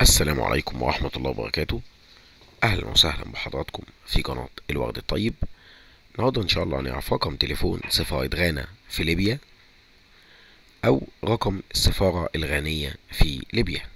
السلام عليكم ورحمة الله وبركاته. أهلا وسهلا بحضراتكم في قناة الورد الطيب. النهاردة إن شاء الله هنعرف رقم تليفون سفارة غانا في ليبيا أو رقم السفارة الغانية في ليبيا.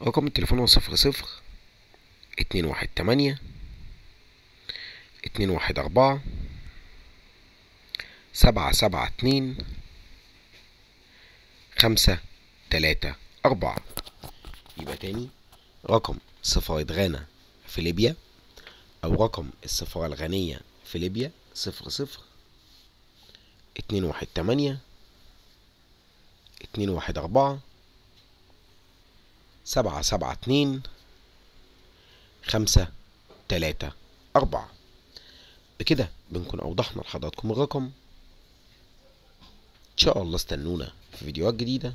رقم التليفون هو صفر صفر اتنين واحد تمانية اتنين واحد أربعة سبعة سبعة اتنين خمسة تلاتة أربعة. تاني رقم سفارة غانا في ليبيا أو رقم السفارة الغانية في ليبيا صفر صفر. اتنين واحد تمانية اتنين واحد أربعة سبعة سبعة اتنين خمسة تلاتة أربعة. بكده بنكون أوضحنا لحضراتكم الرقم. إن شاء الله استنونا في فيديوهات جديدة.